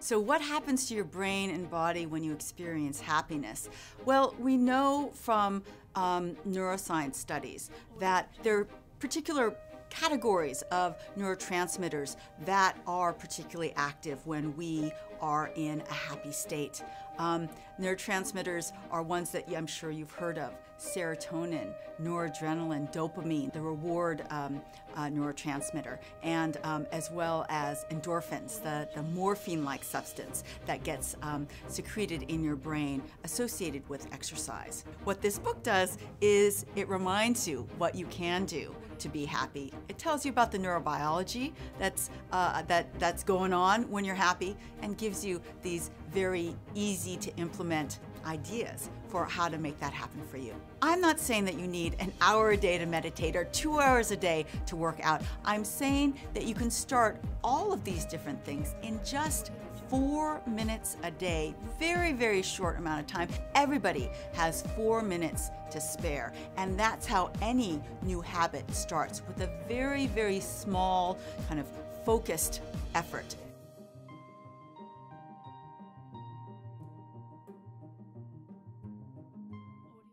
So, what happens to your brain and body when you experience happiness? Well, we know from um, neuroscience studies that there are particular categories of neurotransmitters that are particularly active when we are in a happy state. Um, neurotransmitters are ones that I'm sure you've heard of serotonin, noradrenaline, dopamine, the reward um, uh, neurotransmitter, and um, as well as endorphins, the, the morphine like substance that gets um, secreted in your brain associated with exercise. What this book does is it reminds you what you can do to be happy. It tells you about the neurobiology that's, uh, that, that's going on when you're happy and gives you these very easy to implement ideas for how to make that happen for you. I'm not saying that you need an hour a day to meditate or two hours a day to work out. I'm saying that you can start all of these different things in just four minutes a day, very, very short amount of time. Everybody has four minutes to spare. And that's how any new habit starts with a very, very small, kind of focused effort.